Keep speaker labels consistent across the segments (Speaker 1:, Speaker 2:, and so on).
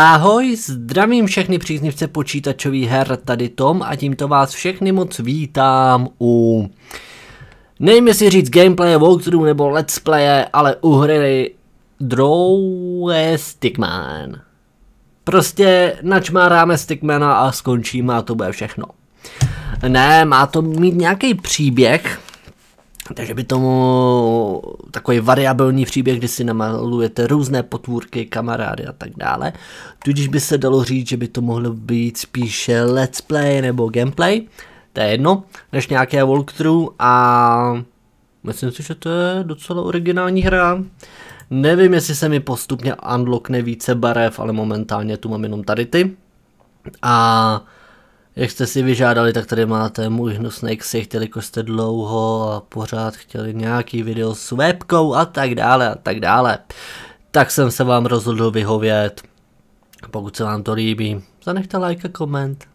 Speaker 1: Ahoj, zdravím všechny příznivce počítačových her, tady Tom a tímto vás všechny moc vítám u... Nevím jestli říct gameplay, walkthrough nebo let's play, ale u hry Draw Stickman. Prostě načmáráme Stickmana a skončíme a to bude všechno. Ne, má to mít nějaký příběh, takže by tomu takový variabilní příběh, kdy si namalujete různé potvůrky, kamarády a tak dále. Tudíž by se dalo říct, že by to mohlo být spíše let's play nebo gameplay, to je jedno, než nějaké walkthrough a myslím si, že to je docela originální hra. Nevím, jestli se mi postupně unlockne více barev, ale momentálně tu mám jenom tady ty. A jak jste si vyžádali, tak tady máte můj hnusný ksicht, jelikož jste dlouho a pořád chtěli nějaký video s webkou a tak dále a tak dále. Tak jsem se vám rozhodl vyhovět. Pokud se vám to líbí, zanechte like a koment.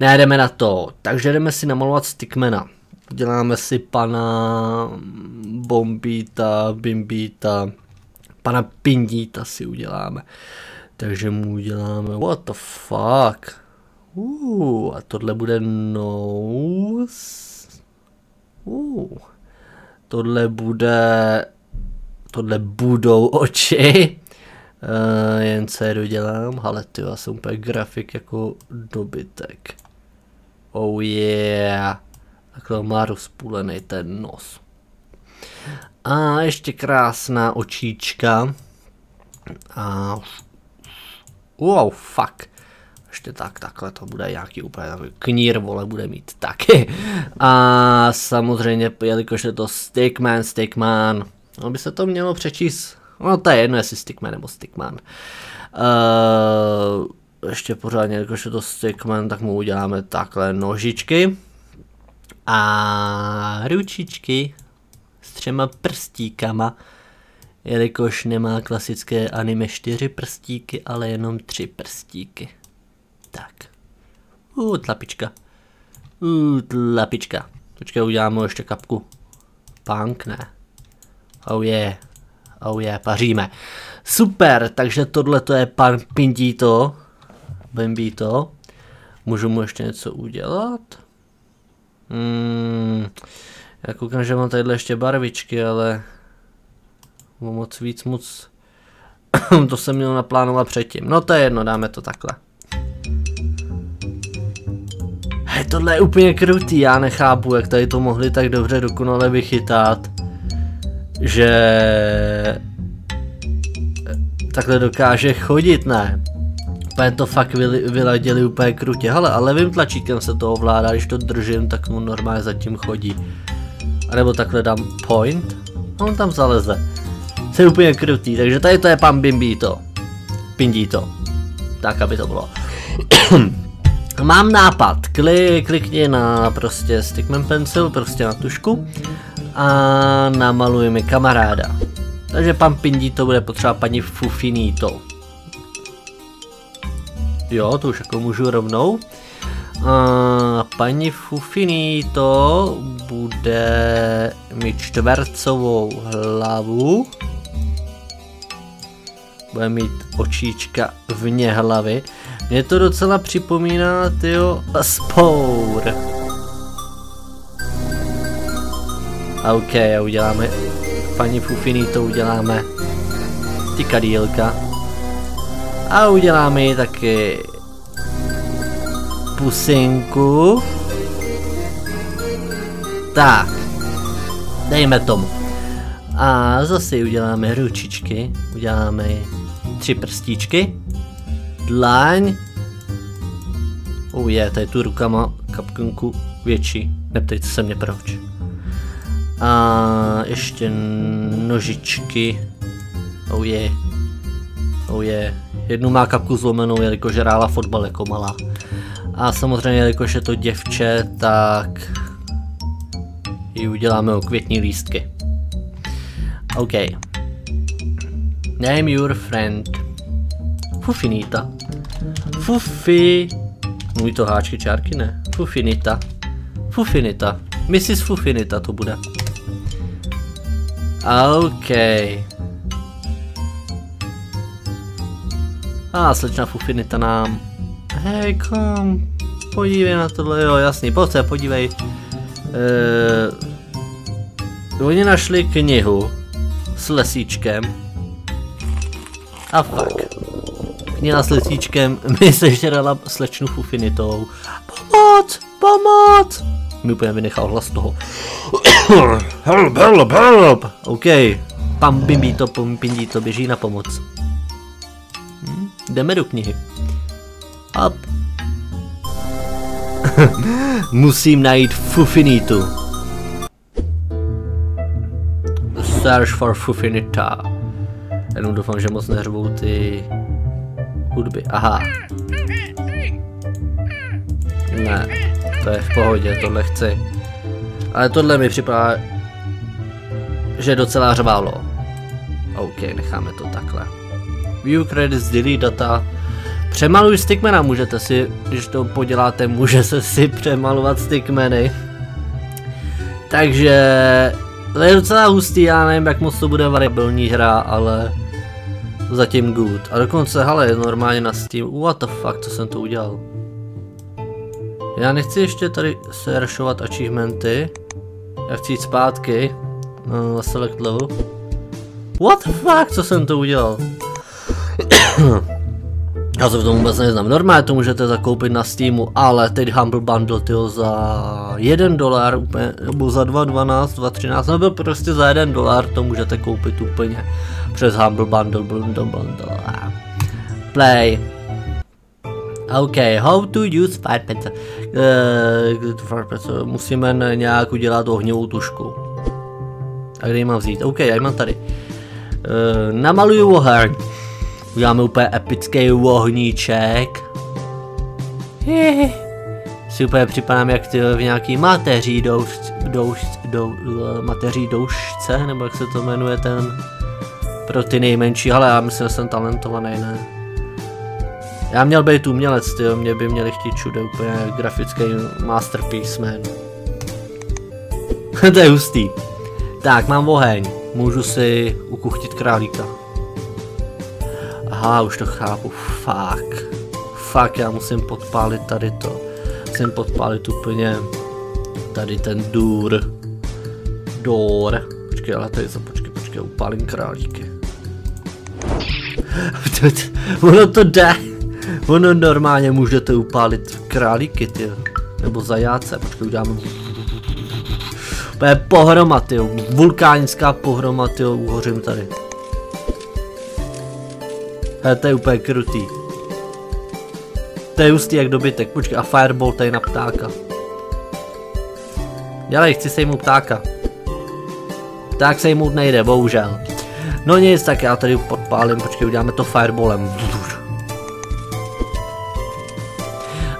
Speaker 1: Ne, jdeme na to. Takže jdeme si namalovat stickmana. Děláme si pana Bombíta, Bimbíta, pana Pindíta si uděláme. Takže mu uděláme, what the fuck. Uh, a tohle bude nose. Uh, tohle bude, tohle budou oči. Uh, jen se dodělám, ale ty já jsem úplně grafik jako dobytek. Oh yeah. Takhle má rozpůlený ten nos. A ještě krásná očíčka. A... Wow, fuck ještě tak, takhle to bude nějaký úplně takový knír, vole, bude mít taky. A samozřejmě, jelikož je to Stickman, Stickman, no by se to mělo přečíst, no to je jedno, jestli Stickman nebo Stickman. Uh, ještě pořádně, jelikož je to Stickman, tak mu uděláme takhle nožičky. A ručičky s třema prstíkama, jelikož nemá klasické anime čtyři prstíky, ale jenom tři prstíky. Tak. Uh, tlapička. Uh, tlapička. Počkej, uděláme ještě kapku. Punk, ne. Oh yeah. Oh yeah, paříme. Super, takže tohle to je pan Pindito. Bambito. Můžu mu ještě něco udělat? Hmm, já koukám, že mám tadyhle ještě barvičky, ale moc víc moc to jsem měl naplánovat předtím. No to je jedno, dáme to takhle. Hej, tohle je úplně krutý, já nechápu, jak tady to mohli tak dobře dokonale vychytat, že takhle dokáže chodit, ne? Úplně to fakt vyladili úplně krutě, hele, a levým tlačítkem se to ovládá, když to držím, tak mu normálně zatím chodí. A nebo takhle dám point a on tam zaleze. To je úplně krutý, takže tady to je pan Bimbito. Pindito. Tak, aby to bylo. Mám nápad, Kli, klikni na prostě stickman pencil, prostě na tušku a namalujeme kamaráda. Takže pan Pindí to bude potřeba paní Fufinito. Jo, to už jako můžu rovnou. A paní Fufinito bude mít čtvercovou hlavu. Bude mít očíčka vně hlavy. Mě to docela připomíná, tyjo, spour. OK, uděláme, paní Fufiny to uděláme ty kadílka. A uděláme ji taky pusinku. Tak, dejme tomu. A zase uděláme ručičky, uděláme tři prstíčky dlaň. Oh je, tady tu ruka má kapkanku větší. Neptejte se mě proč. A ještě nožičky. Oh je. Oh je. Jednu má kapku zlomenou, jelikož hrála fotbal jako malá. A samozřejmě, jelikož je to děvče, tak ji uděláme květní lístky. OK. Name your friend. Fufinita. Fufi. Můj to háčky čárky ne. Fufinita. Fufinita. Mrs. Fufinita to bude. OK. A ah, slečna Fufinita nám... Hej, kom, podívej na tohle, jo, jasný, pojď se, podívej. Uh, oni našli knihu s lesíčkem. A fakt. Kniha s lesíčkem mi sežrala slečnu Fufinitou. Pomoc, pomoc! Mi úplně vynechal hlas toho. help, help, help! OK, pam bimbí to, pam pindí to, běží na pomoc. Hm? Jdeme do knihy. Up. Musím najít Fufinitu. Search for Fufinita. Jenom doufám, že moc neřvou ty hudby. Aha. Ne, to je v pohodě, tohle chci. Ale tohle mi připadá, že docela řválo. OK, necháme to takhle. View credits, delete data. Přemaluj stickmana, můžete si, když to poděláte, může se si přemalovat stickmany. Takže to je docela hustý, já nevím, jak moc to bude variabilní hra, ale zatím good. A dokonce, hele, normálně na Steam, what the fuck, co jsem to udělal. Já nechci ještě tady searchovat achievementy. Já chci jít zpátky na select level. What the fuck, co jsem to udělal? Já se v tom vůbec neznám. Normálně to můžete zakoupit na Steamu, ale teď Humble Bundle tyjo, za 1 dolar, nebo za 2.12, 2.13, nebo prostě za 1 dolar to můžete koupit úplně přes Humble Bundle, bundle, bundle. Play. OK, how to use fire pencil. Uh, musíme nějak udělat ohňovou tušku. A kde ji mám vzít? OK, já ji mám tady. Uh, namaluju oheň. Uděláme úplně epický ohníček. Si úplně připadám jak ty v nějaký mateří douš, douš, dou, mateří doušce, nebo jak se to jmenuje ten pro ty nejmenší, ale já myslím, že jsem talentovaný, ne? Já měl být umělec, ty mě by měli chtít všude úplně grafický masterpiece, man. to je hustý. Tak, mám oheň. Můžu si ukuchtit králíka. Aha, už to chápu. Fuck. Fuck, já musím podpálit tady to. Musím podpálit úplně tady ten důr. Dor. Počkej, ale tady to, počkej, počkej, upálím králíky. ono to jde. Ono normálně můžete upálit králíky, ty. Nebo zajáce, počkej, uděláme to je pohroma, ty. Vulkánická pohroma. Uhořím tady. Hele, to je úplně krutý. To je hustý jak dobytek. Počkej, a fireball tady na ptáka. Dělej, chci sejmout ptáka. Tak sejmout nejde, bohužel. No nic, tak já tady podpálím, počkej, uděláme to fireballem.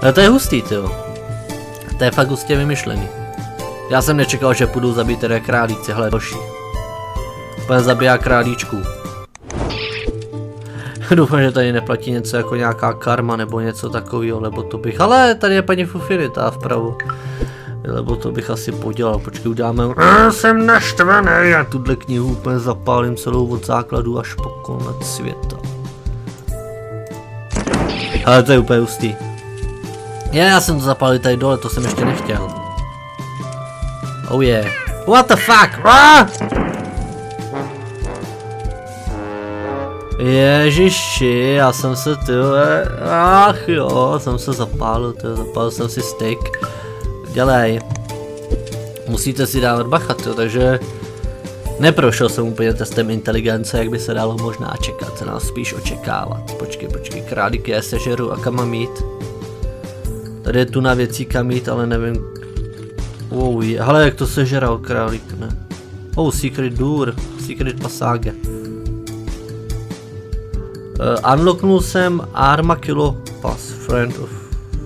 Speaker 1: Ale to je hustý, jo. To je fakt hustě vymyšlený. Já jsem nečekal, že půjdu zabít teda králíci, hele další. Úplně zabíjá králíčku. Doufám, že tady neplatí něco jako nějaká karma nebo něco takového, lebo to bych, ale tady je paní Fufinita vpravo. Lebo to bych asi podělal, počkej uděláme, já jsem naštvaný, já tuhle knihu úplně zapálím celou od základu až po konec světa. Ale to je úplně hustý. Já, já jsem to zapálil tady dole, to jsem ještě nechtěl. Oh yeah. What the fuck? Ah! Ježiši, já jsem se tyhle, ach jo, jsem se zapálil, tyhle, zapálil jsem si stick. Dělej. Musíte si dávat bacha, tyhle, takže neprošel jsem úplně testem inteligence, jak by se dalo možná čekat, se nás spíš očekávat. Počkej, počkej, králíky já sežeru a kam mám jít? Tady je tu na věcí kam jít, ale nevím. Je. Hele, jak to sežeral králík, ne? Oh, secret door, secret passage. Uh, unlocknul jsem Arma Kilo Pass, Friend of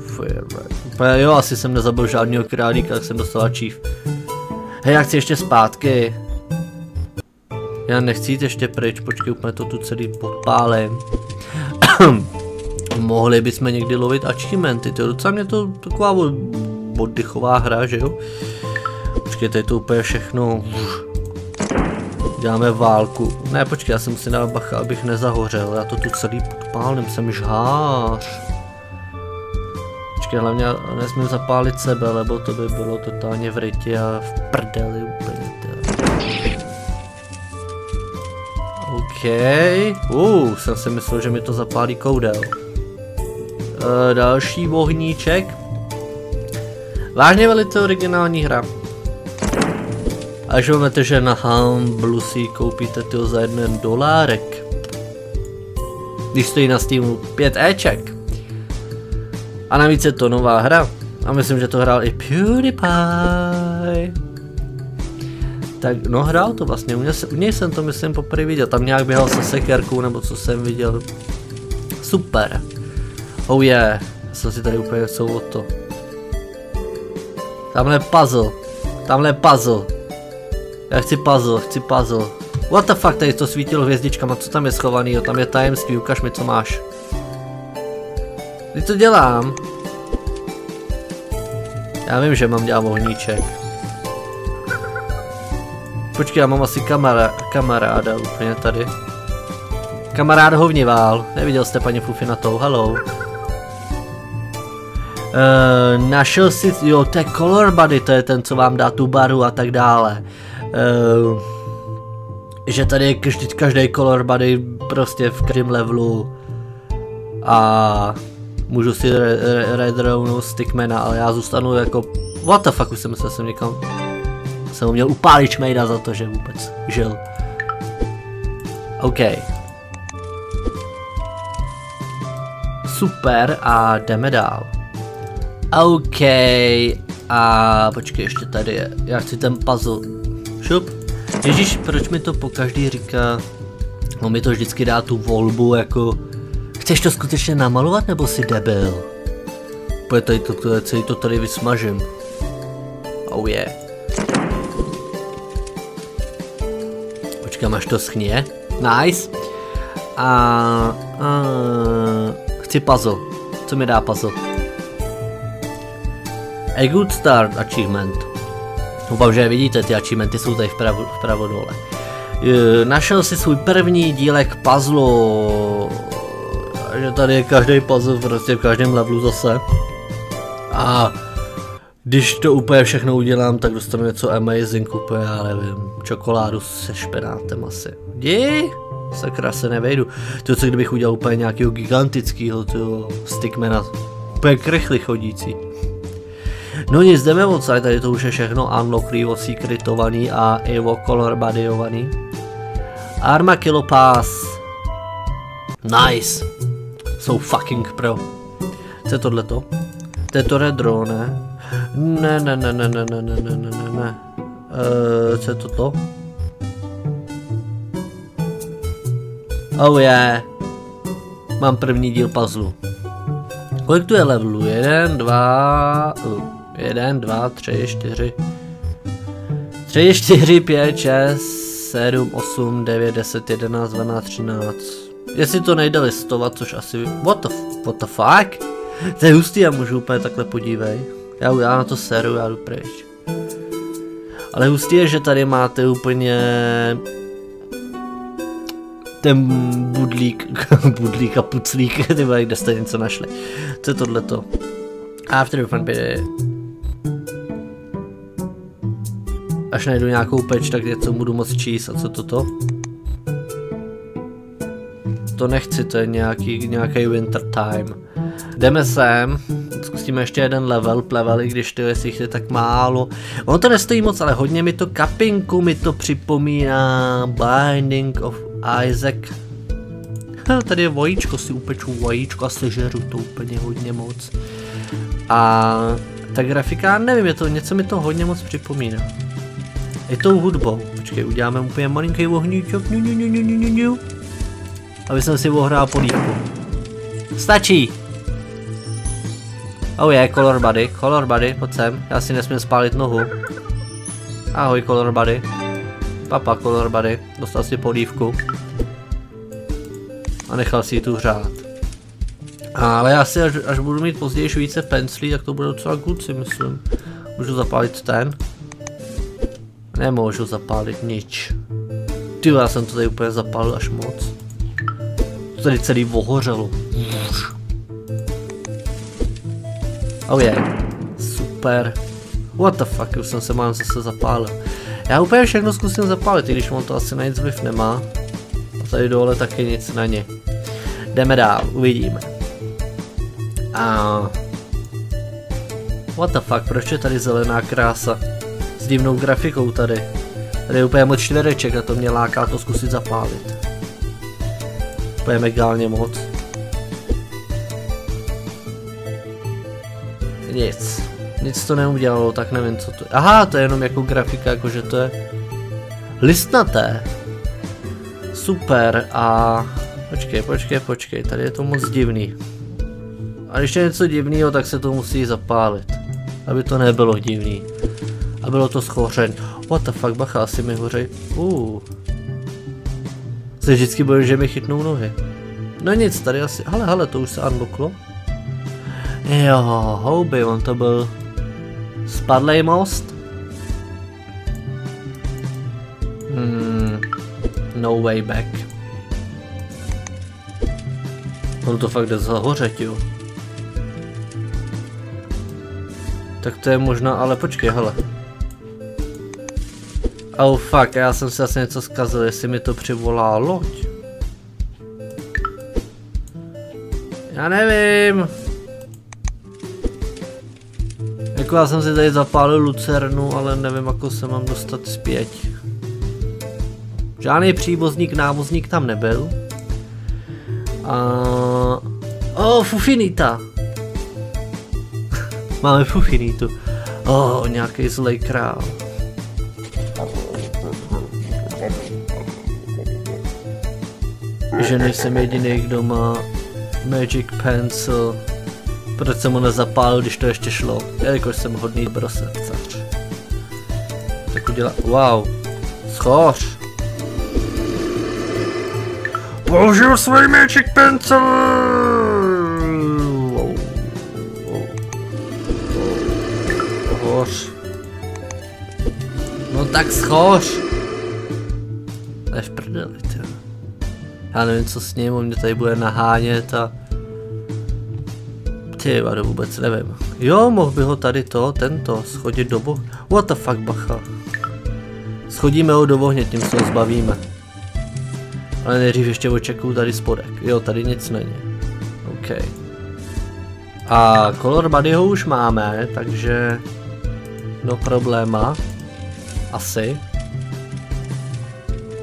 Speaker 1: Fire. Jo, asi jsem nezabil žádného králíka, tak jsem dostal achieve. Hej, já chci ještě zpátky. Já nechci jít ještě pryč, počkej, úplně to tu celý podpálím. Mohli bychom někdy lovit achievementy, to docela mě to taková oddychová hra, že jo? Počkej, tady to úplně všechno Děláme válku. Ne, počkej, já si musím dát bacha, abych nezahořel. Já to tu celý podpálím, jsem žhář. Počkej, hlavně nesmím zapálit sebe, lebo to by bylo totálně v rytě a v prdeli úplně. OK. Uh, jsem si myslel, že mi to zapálí koudel. Uh, další vohníček. Vážně velice originální hra. Až vezmete, že na Humblu si koupíte to za jeden dolárek. Když stojí na Steamu 5 Eček. A navíc je to nová hra. A myslím, že to hrál i PewDiePie. Tak no hrál to vlastně, u něj, u něj jsem to myslím poprvé viděl, tam nějak běhal se sekerkou nebo co jsem viděl. Super. Oh yeah, jsem si tady úplně co o to. Tamhle je puzzle, tamhle je puzzle. Já chci puzzle, chci puzzle. What the fuck, tady to svítilo hvězdičkama, co tam je schovaný, jo, tam je tajemství, ukaž mi, co máš. Teď to dělám. Já vím, že mám dělat ohníček. Počkej, já mám asi kamara, kamaráda úplně tady. Kamarád hovnivál. Neviděl jste paní Fufinatou, hello. Uh, našel si, jo, to je Color Buddy, to je ten, co vám dá tu baru a tak dále. Uh, že tady je každý, každý Color Buddy prostě v každém levelu a můžu si redrownout stickmana, ale já zůstanu jako, what the fuck, už jsem se sem někam jsem měl upálit šmejda za to, že vůbec žil. OK. Super a jdeme dál. OK. A počkej, ještě tady je. Já chci ten puzzle. Šup. Ježíš, proč mi to po každý říká? No mi to vždycky dá tu volbu jako... Chceš to skutečně namalovat nebo si debil? Pojď tady to, to, celý to tady vysmažím. Oh yeah. Počkám, až to schně. Nice. A, a chci puzzle. Co mi dá puzzle? A good start achievement. Doufám, že vidíte, ty achievementy jsou tady vpravo, vpravo dole. Našel si svůj první dílek puzzle. Že tady je každý puzzle prostě v každém levelu zase. A když to úplně všechno udělám, tak dostanu něco amazing úplně, já nevím, čokoládu se špenátem asi. Dí? Sakra se nevejdu. To co kdybych udělal úplně nějakého gigantického toho stickmana. Úplně krychly chodící. No nic, jdeme odsaď, tady to už je všechno unlocklý, odsecretovaný a evo color bodyovaný. Arma Kilo Pass. Nice. So fucking pro. Co je tohleto? To je to redro, ne? Ne, ne, ne, ne, ne, ne, ne, ne, ne, ne, ne. Uh, co je toto? Oh yeah. Mám první díl puzzle. Kolik tu je levelů? Jeden, dva, uh, jeden, dva, tři, čtyři. Tři, čtyři, pět, šest, sedm, osm, devět, deset, jedenáct, dvanáct, třináct. Jestli to nejde listovat, což asi... What the, what the fuck? To je hustý, já můžu úplně takhle podívej. Já, já na to seru, já jdu pryč. Ale hustý je, že tady máte úplně ten budlík, budlík a puclík, ty kde jste něco našli. Co je tohleto? After fun pity. Až najdu nějakou peč, tak něco budu moc číst. A co toto? To nechci, to je nějaký, nějaký winter time. Jdeme sem, zkusíme ještě jeden level, plevely, když ty jestli je tak málo. Ono to nestojí moc, ale hodně mi to kapinku mi to připomíná Binding of Isaac. Tady je vajíčko, si upeču vajíčko a sežeru to úplně hodně moc. A ta grafika, nevím, je to, něco mi to hodně moc připomíná. Je tou hudbou. Počkej, uděláme úplně malinký ohníček. Aby jsem si ohrál polívku. Stačí! Oh je, color buddy, color buddy, pojď sem, já si nesmím spálit nohu. Ahoj color buddy. Papa color buddy, dostal si polívku. A nechal si ji tu hřát. Ale já si, až, až budu mít později více penclí, tak to bude docela good si myslím. Můžu zapálit ten? Nemůžu zapálit nič. Ty, já jsem to tady úplně zapálil až moc. To tady celý ohořelo. Oh yeah. Super. What the fuck, už jsem se mám zase zapálil. Já úplně všechno zkusím zapálit, i když on to asi na nic vliv nemá. A tady dole taky nic na ně. Jdeme dál, uvidíme. A... What the fuck, proč je tady zelená krása? Divnou grafikou tady. Tady je úplně moc čtvereček a to mě láká to zkusit zapálit. Úplně megálně moc. Nic. Nic to neudělalo, tak nevím co to je. Aha, to je jenom jako grafika, jakože to je listnaté. Super a... Počkej, počkej, počkej, tady je to moc divný. A když je něco divného, tak se to musí zapálit. Aby to nebylo divný. A bylo to schořen. What the fuck, bacha, asi mi hořej. Uh. Se vždycky bojím, že mi chytnou nohy. No nic, tady asi, hele, hele, to už se unlocklo. Jo, houby, on to byl spadlej most. Hmm, no way back. On to fakt jde zahořet, jo. Tak to je možná, ale počkej, hele. Oh fuck, já jsem si asi něco zkazil, jestli mi to přivolá loď. Já nevím. Jako já jsem si tady zapálil lucernu, ale nevím, jako se mám dostat zpět. Žádný přívozník, návozník tam nebyl. A... Oh, Fufinita! Máme Fufinitu. Oh, nějaký zlej král. Že nejsem jediný, kdo má Magic Pencil. Proč jsem ho nezapálil, když to ještě šlo? Jelikož jsem hodný dobrosrdcař. Tak udělá... Wow. Schoř. Použiju svůj Magic Pencil! Wow. No tak schoř. Já nevím, co s ním, on mě tady bude nahánět a... Ty vado, vůbec nevím. Jo, mohl by ho tady to, tento, schodit do boh... What the fuck, bacha. Schodíme ho do vohně, tím se ho zbavíme. Ale nejdřív ještě očekuju tady spodek. Jo, tady nic není. OK. A color body ho už máme, takže... No probléma. Asi.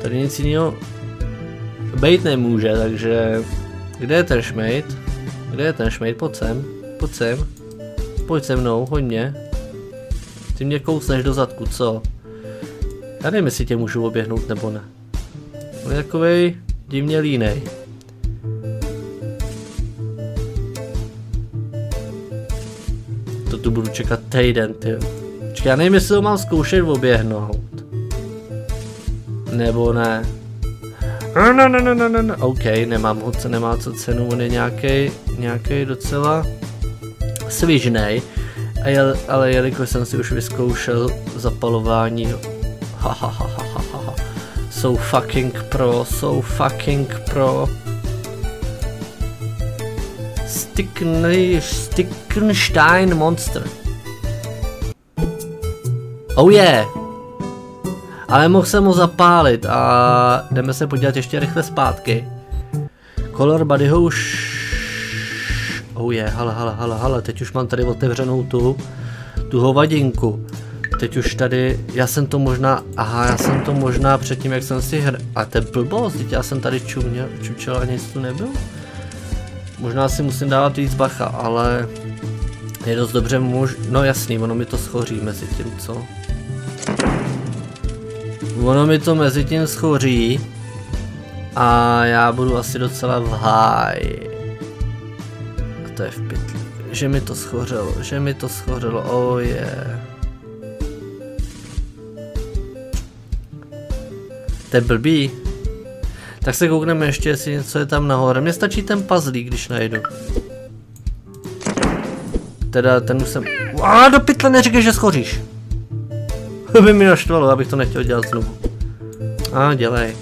Speaker 1: Tady nic jiného Bejt nemůže, takže... Kde je ten šmejt? Kde je ten šmejt? Pojď sem. Pojď sem. Pojď se mnou, hoď mě. Ty mě kousneš do zadku, co? Já nevím, jestli tě můžu oběhnout nebo ne. On je takovej divně línej. To tu budu čekat týden, ty. Počkej, já nevím, jestli ho mám zkoušet oběhnout. Nebo ne. No, no, no, no, no, no, no. OK, nemám ho, co nemá co cenu, on je nějaký, nějaký docela svižnej. A jel, ale jelikož jsem si už vyzkoušel zapalování, ha, ha, ha, ha, ha, ha. So fucking pro, so fucking pro. Stickny, Stickenstein Monster. Oh yeah! Ale mohl jsem ho zapálit a jdeme se podívat ještě rychle zpátky. Color body ho už... Oh je, hala, hala, hala, hala, teď už mám tady otevřenou tu, tu hovadinku. Teď už tady, já jsem to možná, aha, já jsem to možná předtím, jak jsem si hr... A to je blbost, teď já jsem tady čuměl, čučel a nic tu nebyl. Možná si musím dávat víc bacha, ale je dost dobře mož... No jasný, ono mi to schoří mezi tím, co? Ono mi to mezi tím schoří. A já budu asi docela v háji. A to je v pytli. Že mi to schořelo, že mi to schořelo, oh yeah. To je blbý. Tak se koukneme ještě, jestli něco je tam nahoře. Mně stačí ten puzzlík, když najdu. Teda ten už jsem... A do pytle neříkej, že schoříš. To by mi naštvalo, abych to nechtěl dělat znovu. A dělej.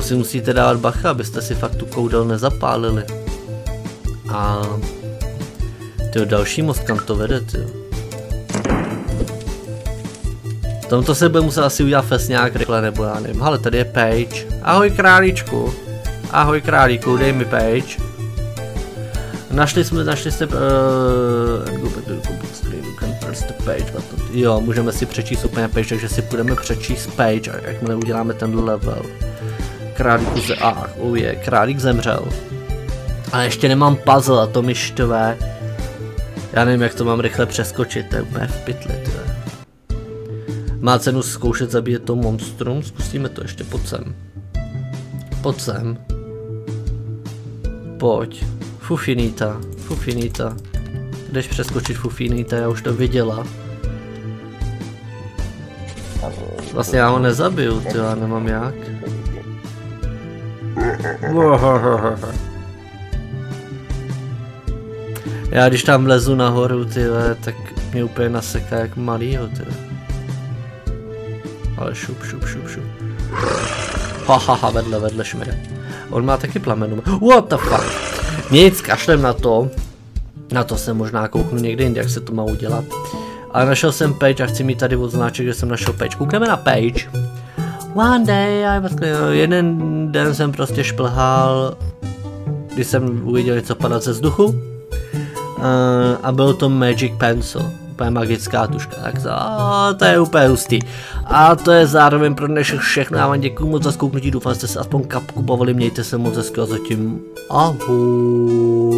Speaker 1: si musíte dávat bacha, abyste si fakt tu koudel nezapálili. A... Tyjo, další most, kam to vede, tyjo. Tomto se bude muset asi udělat fest nějak rychle, nebo já nevím. Ale tady je Page. Ahoj králíčku. Ahoj králíku, dej mi Page. Našli jsme, našli jste, uh. Jo, můžeme si přečíst úplně page, takže si budeme přečíst page, jakmile uděláme ten level. Králíku ze, a, ah, oh je, králík zemřel. A ještě nemám puzzle a to mi štve. Já nevím, jak to mám rychle přeskočit, to je v pytli, tve. Má cenu zkoušet zabíjet to monstrum, zkusíme to ještě, pod sem. Pod sem. Pojď. Fufinita, Fufinita. Jdeš přeskočit Fufinita, já už to viděla. Vlastně já ho nezabiju, ty já nemám jak. Já když tam lezu nahoru, ty tak mě úplně naseká jak malýho, ty. Ale šup, šup, šup, šup. Ha, ha, ha, vedle, vedle šmere. On má taky plamenu. What the fuck? Nic, kašlem na to. Na to se možná kouknu někdy jinde, jak se to má udělat. Ale našel jsem page a chci mít tady odznáček, že jsem našel page. Koukneme na page. One day I was clear. Jeden den jsem prostě šplhal, když jsem uviděl něco padat ze vzduchu. Uh, a byl to Magic Pencil úplně magická tuška, tak to, to je úplně hustý. A to je zároveň pro dnešek všechno, já vám děkuji moc za zkouknutí, doufám, že jste se aspoň kapku bavili, mějte se moc hezky a zatím ahoj.